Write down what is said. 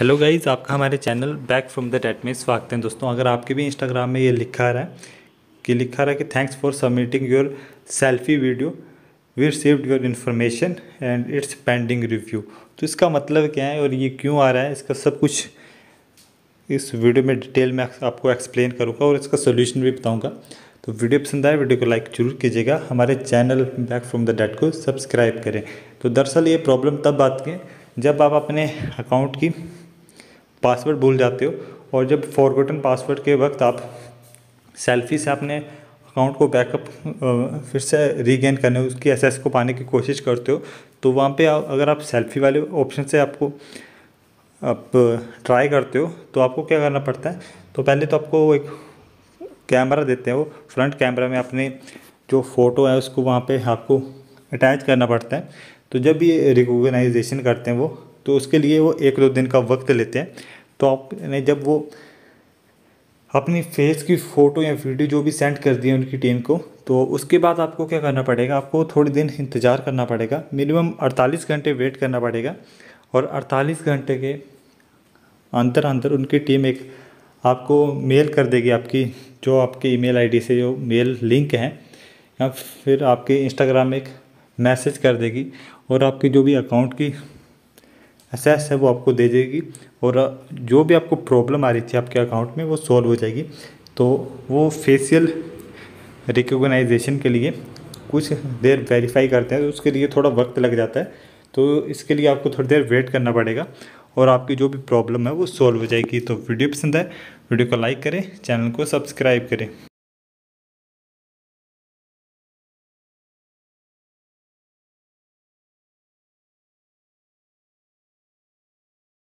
Hello guys आपका हमारे channel back from the date में स्वागत है दोस्तों। अगर आपके भी इंस्टाग्राम में ये लिखा रहा है, कि लिखा रहा है कि thanks for submitting your selfie video we received your information and it's pending review तो इसका मतलब क्या है और ये क्यों आ रहा है? इसका सब कुछ इस वीडियो में डिटेल में आपको एक्सप्लेन करूँगा और इसका सोल्यूशन भी बताऊँगा। तो वीडियो पसंद आए वीडियो को लाइक ज़रूर कीजिएगा। हमारे channel back from the date को सब्सक्राइब करें। तो दरअसल ये प्रॉब्लम तब आती है जब आप अपने अकाउंट की पासवर्ड भूल जाते हो और जब फॉरगोटन पासवर्ड के वक्त आप सेल्फी से अपने अकाउंट को बैकअप फिर से रीगेन करने, उसकी एस को पाने की कोशिश करते हो तो वहाँ पे अगर आप सेल्फी वाले ऑप्शन से आपको, आप ट्राई करते हो तो आपको क्या करना पड़ता है? तो पहले तो आपको एक कैमरा देते हैं वो फ्रंट कैमरा में अपने जो फ़ोटो है, उसको वहाँ पे आपको अटैच करना पड़ता है। तो जब ये रिकोगनाइजेशन करते हैं वो तो उसके लिए वो एक दो दिन का वक्त लेते हैं। तो आपने जब वो अपनी फेस की फ़ोटो या वीडियो जो भी सेंड कर दिए उनकी टीम को तो उसके बाद आपको क्या करना पड़ेगा? आपको थोड़ी दिन इंतज़ार करना पड़ेगा। मिनिमम 48 घंटे वेट करना पड़ेगा और 48 घंटे के अंतर अंतर उनकी टीम एक आपको मेल कर देगी आपकी, जो आपके ईमेल आईडी से जो मेल लिंक है, या फिर आपके इंस्टाग्राम एक मैसेज कर देगी और आपकी जो भी अकाउंट की एसेस है वो आपको दे देगी और जो भी आपको प्रॉब्लम आ रही थी आपके अकाउंट में वो सॉल्व हो जाएगी। तो वो फेशियल रिकोगनाइजेशन के लिए कुछ देर वेरीफाई करते हैं तो उसके लिए थोड़ा वक्त लग जाता है। तो इसके लिए आपको थोड़ी देर वेट करना पड़ेगा और आपकी जो भी प्रॉब्लम है वो सॉल्व हो जाएगी। तो वीडियो पसंद है वीडियो को लाइक करें चैनल को सब्सक्राइब करें।